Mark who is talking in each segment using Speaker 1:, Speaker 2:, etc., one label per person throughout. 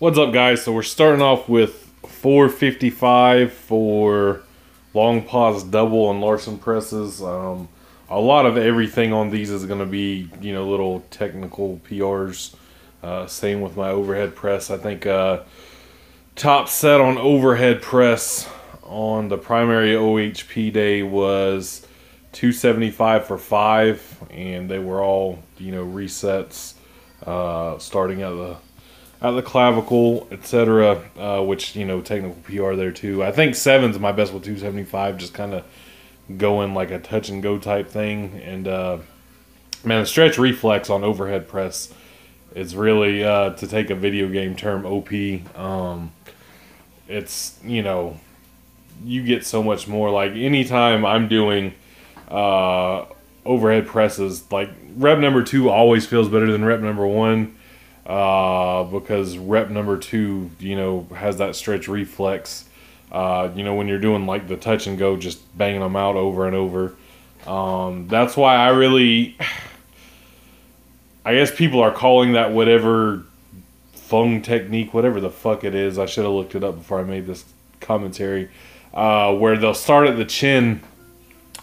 Speaker 1: What's up, guys? So we're starting off with 455 for long pause double and Larsen presses. Um, a lot of everything on these is going to be, you know, little technical PRs. Uh, same with my overhead press. I think uh, top set on overhead press on the primary OHP day was 275 for five, and they were all, you know, resets uh, starting at the the clavicle, etc. Uh, which you know technical PR there too. I think seven's my best with 275, just kind of going like a touch and go type thing. And uh, man, the stretch reflex on overhead press is really uh, to take a video game term OP. Um, it's you know you get so much more. Like anytime I'm doing uh, overhead presses, like rep number two always feels better than rep number one uh, because rep number two, you know, has that stretch reflex. Uh, you know, when you're doing like the touch and go, just banging them out over and over. Um, that's why I really, I guess people are calling that whatever fung technique, whatever the fuck it is. I should have looked it up before I made this commentary. Uh, where they'll start at the chin,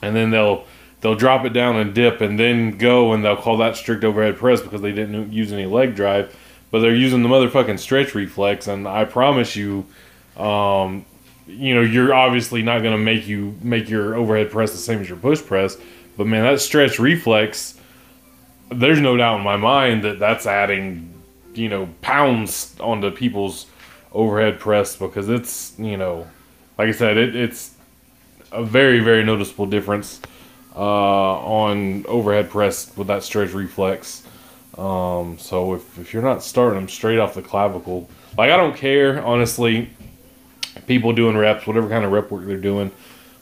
Speaker 1: and then they'll they'll drop it down and dip and then go and they'll call that strict overhead press because they didn't use any leg drive. But they're using the motherfucking stretch reflex and i promise you um, you know you're obviously not going to make you make your overhead press the same as your push press. But man that stretch reflex there's no doubt in my mind that that's adding you know pounds onto people's overhead press because it's you know like i said it, it's a very very noticeable difference on overhead press with that stretch reflex. Um, so if, if you're not starting them straight off the clavicle, like I don't care, honestly, people doing reps, whatever kind of rep work they're doing.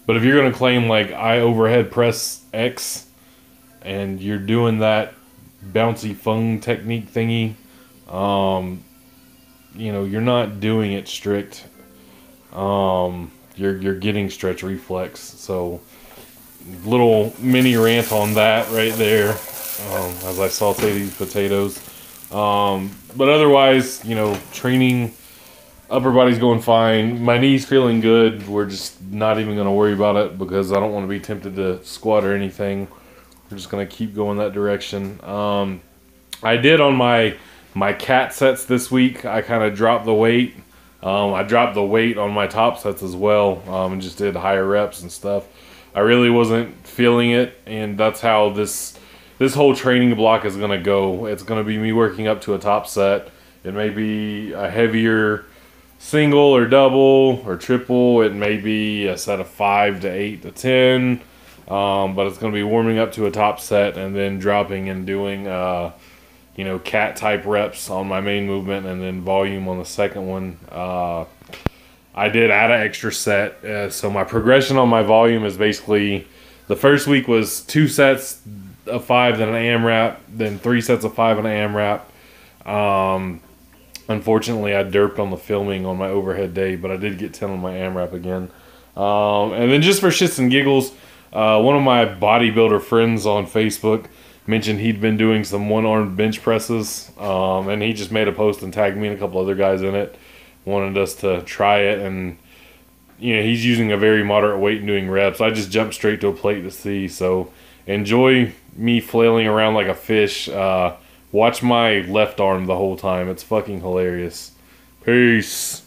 Speaker 1: But if you're going to claim like I overhead press X and you're doing that bouncy fung technique thingy, um, you know, you're not doing it strict. Um, you're, you're getting stretch reflex. So, little mini rant on that right there um, as I saute these potatoes. Um, but otherwise, you know, training, upper body's going fine. My knee's feeling good. We're just not even going to worry about it because I don't want to be tempted to squat or anything. We're just going to keep going that direction. Um, I did on my my cat sets this week. I kind of dropped the weight. Um, I dropped the weight on my top sets as well, um, and just did higher reps and stuff. I really wasn't feeling it, and that's how this this whole training block is gonna go. It's gonna be me working up to a top set. It may be a heavier single or double or triple. It may be a set of five to eight to ten, um, but it's gonna be warming up to a top set and then dropping and doing. Uh, you know, cat type reps on my main movement and then volume on the second one. Uh, I did add an extra set. Uh, so my progression on my volume is basically the first week was two sets of five, then an AMRAP, then three sets of five and an AMRAP. Um, unfortunately, I derped on the filming on my overhead day, but I did get 10 on my AMRAP again. Um, and then just for shits and giggles, uh, one of my bodybuilder friends on Facebook mentioned he'd been doing some one armed bench presses, um, and he just made a post and tagged me and a couple other guys in it wanted us to try it and you know he's using a very moderate weight and doing reps. I just jumped straight to a plate to see so enjoy me flailing around like a fish. Uh, watch my left arm the whole time. It's fucking hilarious. Peace